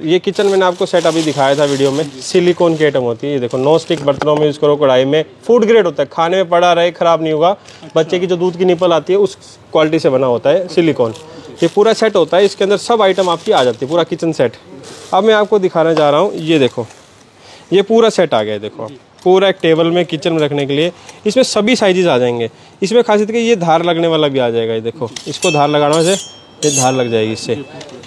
ये किचन मैंने आपको सेट अभी दिखाया था वीडियो में। सिलिकॉन की आइटम होती है। ये देखो नॉन स्टिक बर्तनों में यूज़ करो कढ़ाई में। फ़ूड ग्रेड होता है। खाने में पड़ा रहे खराब नहीं होगा। अच्छा। बच्चे की जो दूध की निपल आती है उस क्वालिटी से बना होता है सिलिकॉन। ये पूरा सेट होता है। इसके अंदर सब आइटम आपकी आ जाती है। पूरा किचन सेट अब मैं आपको दिखाना चाह रहा हूँ। ये देखो। ये पूरा सेट आ गया है देखो। पूरा एक टेबल में किचन में रखने के लिए। इसमें सभी साइजेस आ जाएँगे। इसमें खासियत कि ये धार लगने वाला भी आ जाएगा। ये देखो। इसको धार लगाना से ये धार लग जाएगी इससे।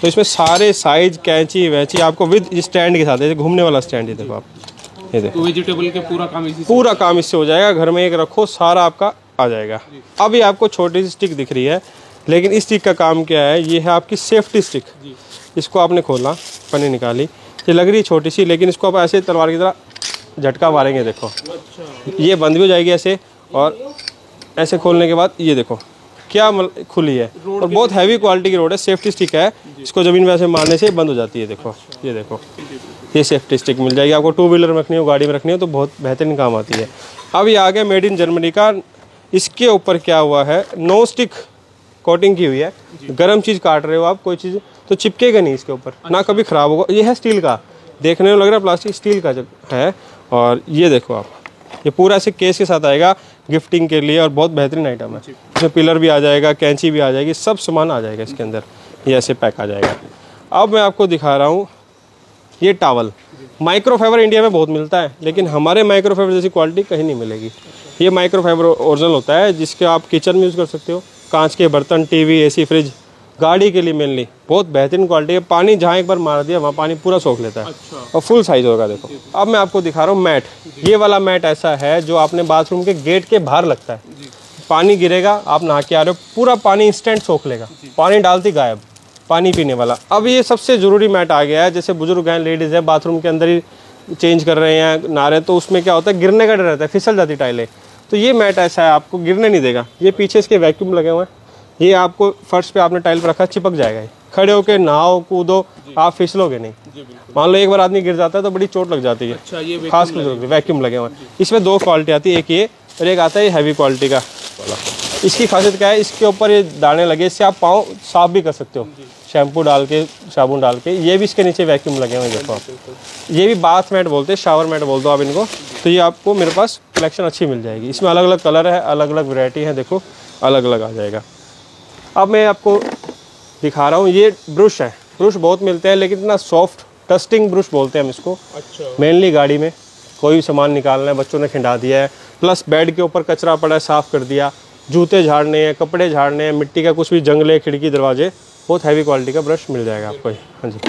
तो इसमें सारे साइज़ कैंची वैची आपको विद स्टैंड के साथ है घूमने वाला स्टैंड ये देखो आप। ये देखो। तो वेजिटेबल के पूरा काम इसी पूरा काम इससे हो जाएगा घर में एक रखो सारा आपका आ जाएगा। अभी आपको छोटी सी स्टिक दिख रही है लेकिन इस स्टिक का काम क्या है ये है आपकी सेफ्टी स्टिक इसको आपने खोला पन्नी निकाली। ये लग रही है छोटी सी लेकिन इसको आप ऐसे तलवार की तरह झटका मारेंगे देखो। ये बंद भी हो जाएगी ऐसे और ऐसे खोलने के बाद ये देखो। क्या खुली है। और बहुत हैवी क्वालिटी की रोड है सेफ्टी स्टिक है। इसको ज़मीन में ऐसे मारने से बंद हो जाती है देखो। ये देखो। ये सेफ्टी स्टिक मिल जाएगी। आपको टू व्हीलर में रखनी हो गाड़ी में रखनी हो तो बहुत बेहतरीन काम आती है। अब ये आ गया मेड इन जर्मनी का। इसके ऊपर क्या हुआ है? नो स्टिक कोटिंग की हुई है। गर्म चीज़ काट रहे हो आप कोई चीज़ तो चिपकेगा नहीं इसके ऊपर। ना कभी ख़राब होगा। ये है स्टील का। देखने में लग रहा है प्लास्टिक स्टील का है। और ये देखो आप। ये पूरा ऐसे केस के साथ आएगा गिफ्टिंग के लिए और बहुत बेहतरीन आइटम है। इसमें पिलर भी आ जाएगा कैंची भी आ जाएगी सब सामान आ जाएगा इसके अंदर। ये ऐसे पैक आ जाएगा। अब मैं आपको दिखा रहा हूँ ये टावल माइक्रोफाइबर इंडिया में बहुत मिलता है लेकिन हमारे माइक्रोफाइबर जैसी क्वालिटी कहीं नहीं मिलेगी। ये माइक्रोफाइबर ओरिजिनल होता है जिसके आप किचन में यूज़ कर सकते हो। कांच के बर्तन टीवी एसी फ्रिज गाड़ी के लिए मेनली बहुत बेहतरीन क्वालिटी है। पानी जहाँ एक बार मार दिया वहाँ पानी पूरा सोख लेता है। अच्छा। और फुल साइज़ होगा देखो। अब मैं आपको दिखा रहा हूँ मैट ये वाला मैट ऐसा है जो आपने बाथरूम के गेट के बाहर लगता है। पानी गिरेगा आप नहा के आ रहे हो पूरा पानी इंस्टेंट सोख लेगा। पानी डालती गायब। पानी पीने वाला। अब ये सबसे ज़रूरी मैट आ गया है। जैसे बुज़ुर्ग हैं लेडीज़ हैं बाथरूम के अंदर ही चेंज कर रहे हैं नहा रहे हैं तो उसमें क्या होता है? गिरने का डर रहता है फिसल जाती टाइलें। तो ये मैट ऐसा है आपको गिरने नहीं देगा। ये पीछे इसके वैक्यूम लगे हुए हैं। ये आपको फर्श पे आपने टाइल पर रखा चिपक जाएगा खड़े होके नहाओ कूदो आप फिसलोगे नहीं। मान लो एक बार आदमी गिर जाता है तो बड़ी चोट लग जाती है। अच्छा ये खास कर वैक्यूम लगे हुए इसमें दो क्वालिटी आती है एक ये और एक आता है हैवी क्वालिटी का। इसकी खासियत क्या है? इसके ऊपर ये दाने लगे इससे आप पाँव साफ़ भी कर सकते हो। शैम्पू डाल के साबुन डाल के। ये भी इसके नीचे वैक्यूम लगे हुए देखो आप। ये भी बाथ मैट बोलते हैं शावर मैट बोल दो आप इनको। तो ये आपको मेरे पास कलेक्शन अच्छी मिल जाएगी। इसमें अलग अलग कलर है अलग अलग वैरायटी है देखो अलग अलग आ जाएगा। अब मैं आपको दिखा रहा हूँ ये ब्रश है। ब्रश बहुत मिलते हैं लेकिन इतना सॉफ्ट टस्टिंग ब्रश बोलते हैं हम इसको। अच्छा। मेनली गाड़ी में कोई भी सामान निकालना है बच्चों ने खिंडा दिया है। प्लस बेड के ऊपर कचरा पड़ा है साफ़ कर दिया। जूते झाड़ने हैं कपड़े झाड़ने हैं मिट्टी का कुछ भी जंगले खिड़की दरवाजे बहुत हैवी क्वालिटी का ब्रश मिल जाएगा आपको। हाँ जी।